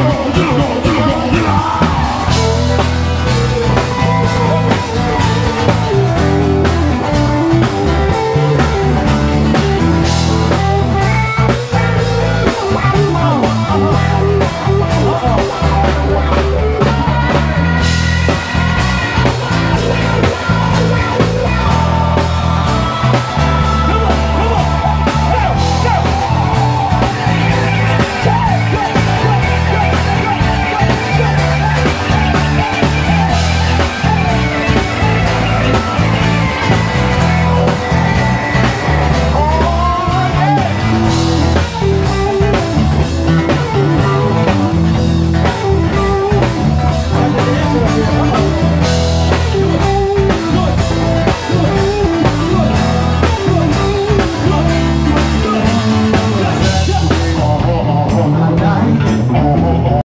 Oh,